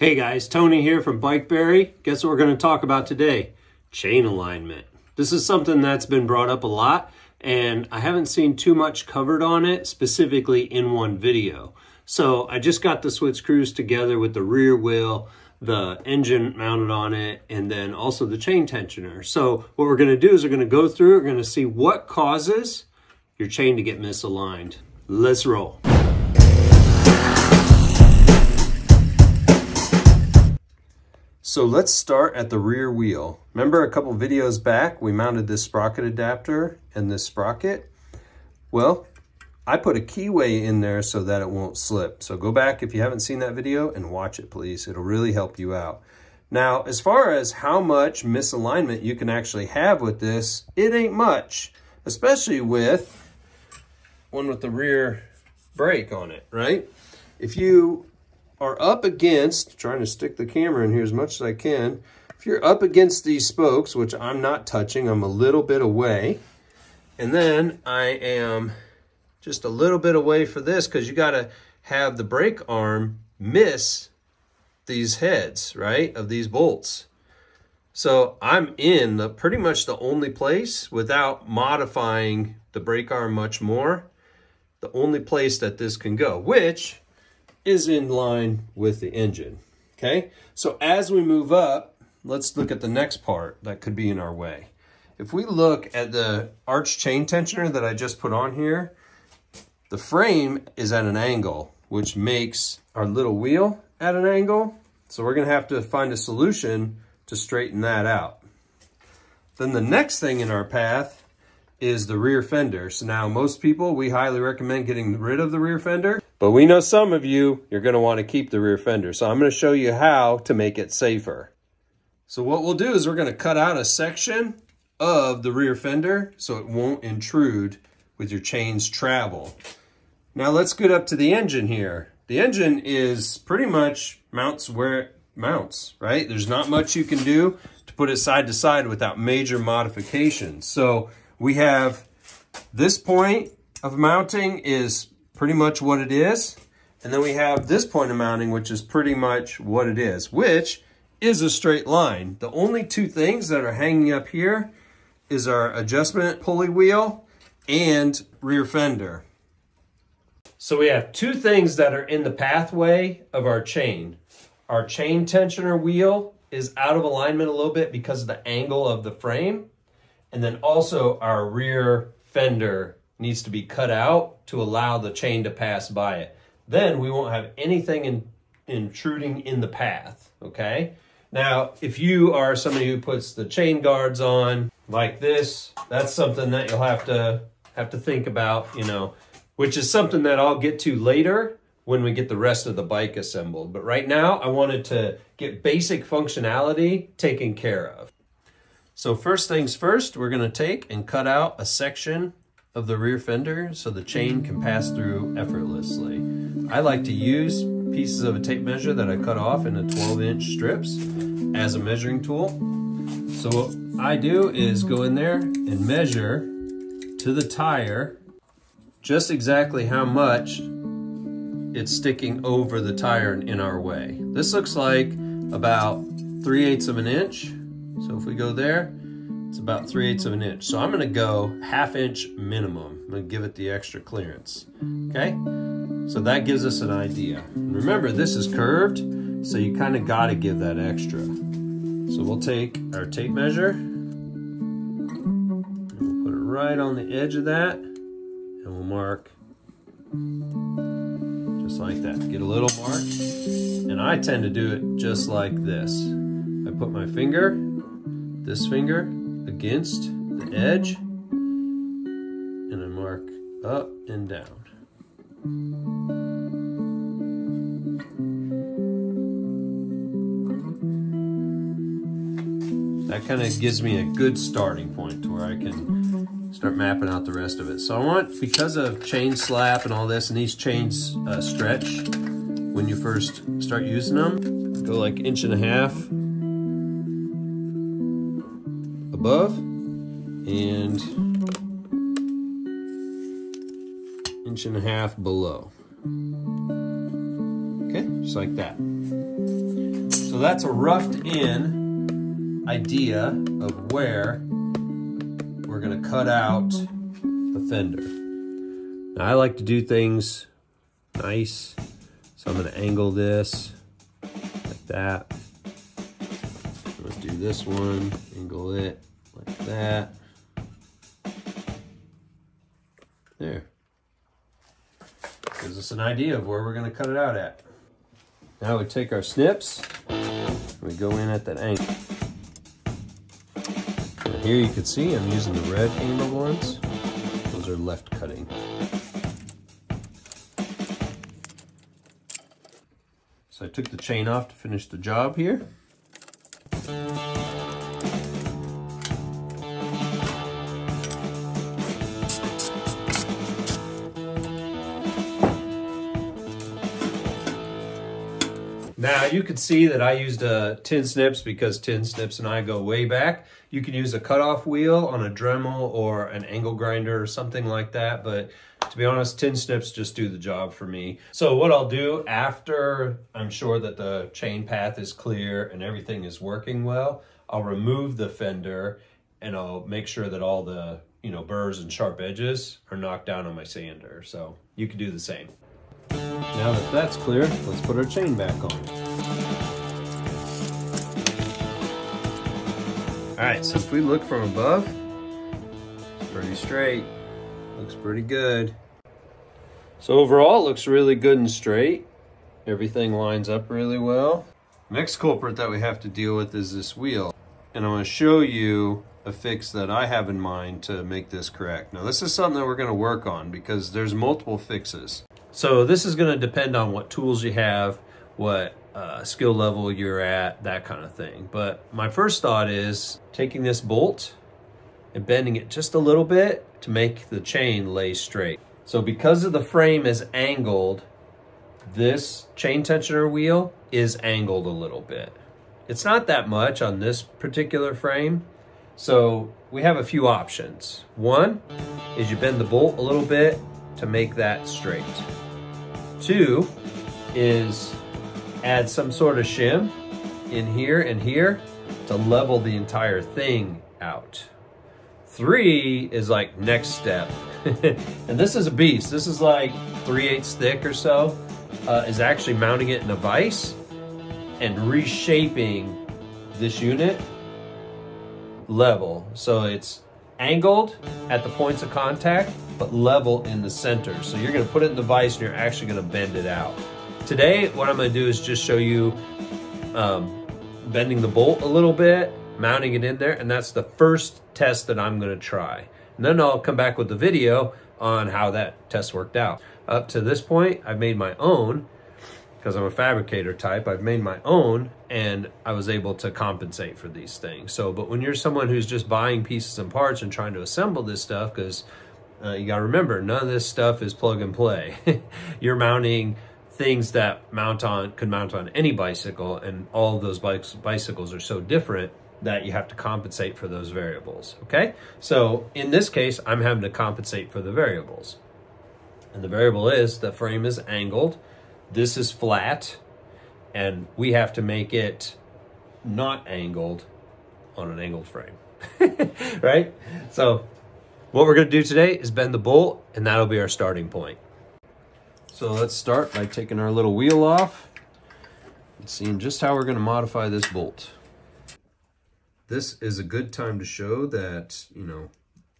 Hey guys, Tony here from Bikeberry. Guess what we're going to talk about today? Chain alignment. This is something that's been brought up a lot and I haven't seen too much covered on it specifically in one video. So I just got the Switz Cruz together with the rear wheel, the engine mounted on it, and then also the chain tensioner. So what we're going to do is we're going to go through, we're going to see what causes your chain to get misaligned. Let's roll. So let's start at the rear wheel. Remember a couple videos back, we mounted this sprocket adapter and this sprocket? Well, I put a keyway in there so that it won't slip. So go back if you haven't seen that video and watch it, please. It'll really help you out. Now, as far as how much misalignment you can actually have with this, it ain't much, especially with one with the rear brake on it, right? If you are up against, trying to stick the camera in here as much as I can, if you're up against these spokes, which I'm not touching, I'm a little bit away, and then I am just a little bit away for this because you got to have the brake arm miss these heads, right, of these bolts. So I'm in the, pretty much the only place without modifying the brake arm much more, the only place that this can go, which is in line with the engine. Okay, so as we move up, let's look at the next part that could be in our way. If we look at the arch chain tensioner that I just put on here, the frame is at an angle, which makes our little wheel at an angle. So we're gonna have to find a solution to straighten that out. Then the next thing in our path is the rear fender. So now most people, we highly recommend getting rid of the rear fender but we know some of you, you're going to want to keep the rear fender. So I'm going to show you how to make it safer. So what we'll do is we're going to cut out a section of the rear fender so it won't intrude with your chain's travel. Now let's get up to the engine here. The engine is pretty much mounts where it mounts, right? There's not much you can do to put it side to side without major modifications. So we have this point of mounting is pretty much what it is. And then we have this point of mounting, which is pretty much what it is, which is a straight line. The only two things that are hanging up here is our adjustment pulley wheel and rear fender. So we have two things that are in the pathway of our chain. Our chain tensioner wheel is out of alignment a little bit because of the angle of the frame. And then also our rear fender needs to be cut out to allow the chain to pass by it. Then we won't have anything in, intruding in the path, okay? Now, if you are somebody who puts the chain guards on like this, that's something that you'll have to have to think about, you know, which is something that I'll get to later when we get the rest of the bike assembled. But right now, I wanted to get basic functionality taken care of. So first things first, we're gonna take and cut out a section of the rear fender so the chain can pass through effortlessly. I like to use pieces of a tape measure that I cut off into 12 inch strips as a measuring tool. So what I do is go in there and measure to the tire just exactly how much it's sticking over the tire in our way. This looks like about 3 eighths of an inch. So if we go there, it's about 3 eighths of an inch. So I'm gonna go half inch minimum. I'm gonna give it the extra clearance, okay? So that gives us an idea. remember, this is curved, so you kind of gotta give that extra. So we'll take our tape measure, and we'll put it right on the edge of that, and we'll mark just like that. Get a little mark, and I tend to do it just like this. I put my finger, this finger, against the edge and I mark up and down. That kind of gives me a good starting point to where I can start mapping out the rest of it. So I want, because of chain slap and all this, and these chains uh, stretch when you first start using them, go like inch and a half above and inch and a half below. Okay, just like that. So that's a roughed in idea of where we're gonna cut out the fender. Now I like to do things nice. So I'm gonna angle this like that. Let's do this one, angle it like that. There. Gives us an idea of where we're gonna cut it out at. Now we take our snips, we go in at that angle. And here you can see I'm using the red angled ones. Those are left cutting. So I took the chain off to finish the job here. Now you can see that I used uh, tin snips because tin snips and I go way back. You can use a cutoff wheel on a Dremel or an angle grinder or something like that. But to be honest, tin snips just do the job for me. So what I'll do after I'm sure that the chain path is clear and everything is working well, I'll remove the fender and I'll make sure that all the you know burrs and sharp edges are knocked down on my sander. So you can do the same. Now that that's clear, let's put our chain back on. All right, so if we look from above, it's pretty straight. Looks pretty good. So overall, it looks really good and straight. Everything lines up really well. Next culprit that we have to deal with is this wheel. And I'm gonna show you a fix that I have in mind to make this correct. Now this is something that we're gonna work on because there's multiple fixes. So this is going to depend on what tools you have, what uh, skill level you're at, that kind of thing. But my first thought is taking this bolt and bending it just a little bit to make the chain lay straight. So because of the frame is angled, this chain tensioner wheel is angled a little bit. It's not that much on this particular frame. So we have a few options. One is you bend the bolt a little bit to make that straight. Two is add some sort of shim in here and here to level the entire thing out. Three is like next step. and this is a beast. This is like 3 eighths thick or so. Uh, is actually mounting it in a vise and reshaping this unit level. So it's angled at the points of contact, but level in the center. So you're gonna put it in the vise and you're actually gonna bend it out. Today, what I'm gonna do is just show you um, bending the bolt a little bit, mounting it in there, and that's the first test that I'm gonna try. And then I'll come back with the video on how that test worked out. Up to this point, I've made my own, because I'm a fabricator type, I've made my own and I was able to compensate for these things. So, but when you're someone who's just buying pieces and parts and trying to assemble this stuff, because uh, you got to remember, none of this stuff is plug and play. you're mounting things that mount on, could mount on any bicycle, and all those bikes, bicycles are so different that you have to compensate for those variables, okay? So in this case, I'm having to compensate for the variables. And the variable is the frame is angled, this is flat and we have to make it not angled on an angled frame, right? So what we're gonna do today is bend the bolt and that'll be our starting point. So let's start by taking our little wheel off and seeing just how we're gonna modify this bolt. This is a good time to show that, you know,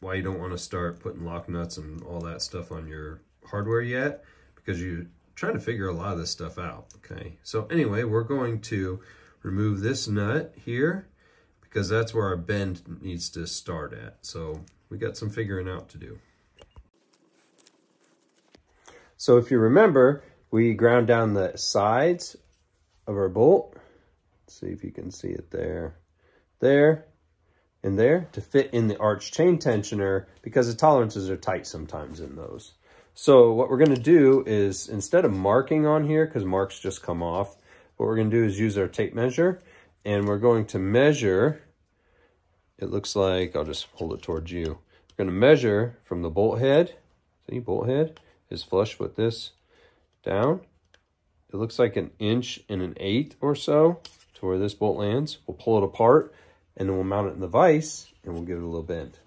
why you don't wanna start putting lock nuts and all that stuff on your hardware yet, because you trying to figure a lot of this stuff out, okay? So anyway, we're going to remove this nut here because that's where our bend needs to start at. So we got some figuring out to do. So if you remember, we ground down the sides of our bolt. Let's see if you can see it there, there, and there to fit in the arch chain tensioner because the tolerances are tight sometimes in those. So what we're gonna do is, instead of marking on here, because marks just come off, what we're gonna do is use our tape measure, and we're going to measure, it looks like, I'll just hold it towards you. We're gonna measure from the bolt head, see, bolt head is flush with this down. It looks like an inch and an eighth or so. to where this bolt lands. We'll pull it apart and then we'll mount it in the vise and we'll give it a little bend.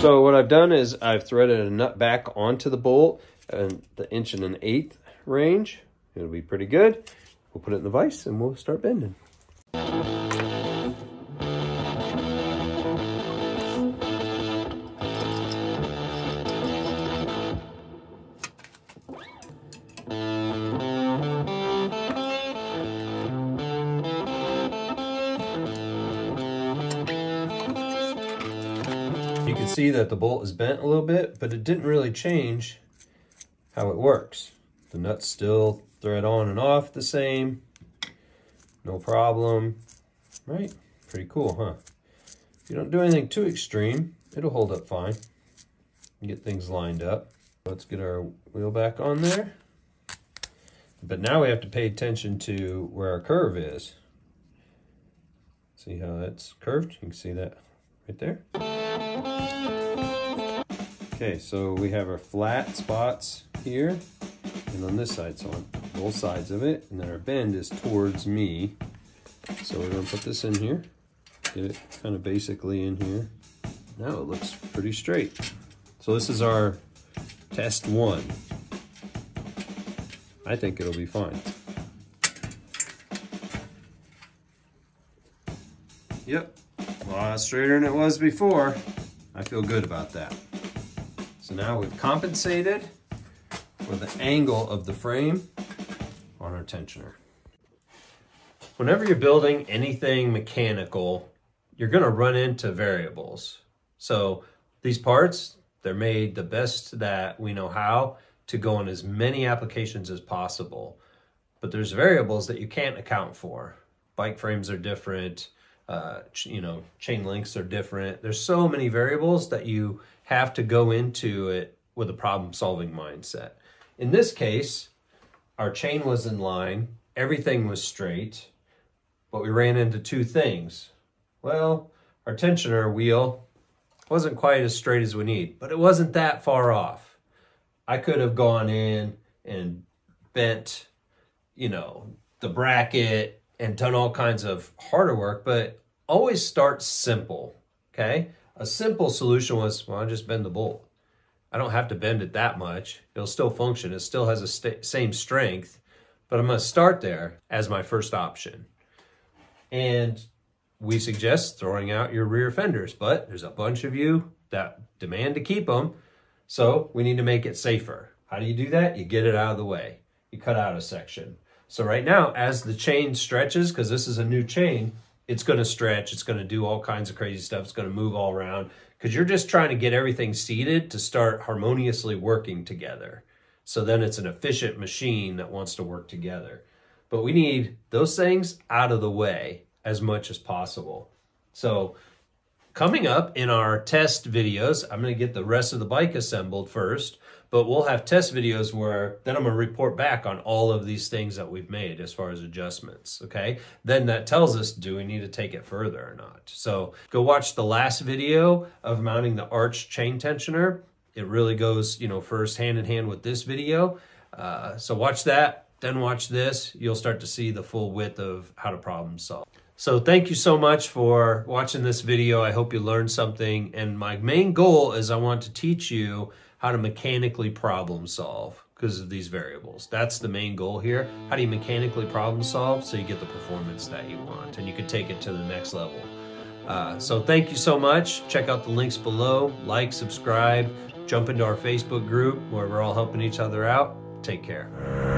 So what I've done is I've threaded a nut back onto the bolt and the inch and an eighth range. It'll be pretty good. We'll put it in the vise and we'll start bending. See that the bolt is bent a little bit, but it didn't really change how it works. The nuts still thread on and off the same. No problem, right? Pretty cool, huh? If you don't do anything too extreme, it'll hold up fine. Get things lined up. Let's get our wheel back on there. But now we have to pay attention to where our curve is. See how that's curved? You can see that right there. Okay, so we have our flat spots here and on this side, so on both sides of it, and then our bend is towards me. So we're gonna put this in here, get it kind of basically in here. Now it looks pretty straight. So this is our test one. I think it'll be fine. Yep, a lot straighter than it was before. I feel good about that. So now we've compensated for the angle of the frame on our tensioner. Whenever you're building anything mechanical, you're gonna run into variables. So these parts, they're made the best that we know how to go in as many applications as possible. But there's variables that you can't account for. Bike frames are different, uh, you know, chain links are different. There's so many variables that you have to go into it with a problem solving mindset. In this case, our chain was in line, everything was straight, but we ran into two things. Well, our tensioner wheel wasn't quite as straight as we need, but it wasn't that far off. I could have gone in and bent, you know, the bracket and done all kinds of harder work, but always start simple, okay? A simple solution was, well, I just bend the bolt. I don't have to bend it that much. It'll still function. It still has the st same strength, but I'm going to start there as my first option. And we suggest throwing out your rear fenders, but there's a bunch of you that demand to keep them. So we need to make it safer. How do you do that? You get it out of the way. You cut out a section. So right now, as the chain stretches, because this is a new chain, it's going to stretch. It's going to do all kinds of crazy stuff. It's going to move all around because you're just trying to get everything seated to start harmoniously working together. So then it's an efficient machine that wants to work together. But we need those things out of the way as much as possible. So coming up in our test videos, I'm going to get the rest of the bike assembled first but we'll have test videos where then I'm going to report back on all of these things that we've made as far as adjustments. Okay. Then that tells us, do we need to take it further or not? So go watch the last video of mounting the arch chain tensioner. It really goes, you know, first hand in hand with this video. Uh, so watch that, then watch this. You'll start to see the full width of how to problem solve. So thank you so much for watching this video. I hope you learned something. And my main goal is I want to teach you how to mechanically problem solve because of these variables. That's the main goal here. How do you mechanically problem solve so you get the performance that you want and you can take it to the next level. Uh, so thank you so much. Check out the links below. Like, subscribe, jump into our Facebook group where we're all helping each other out. Take care.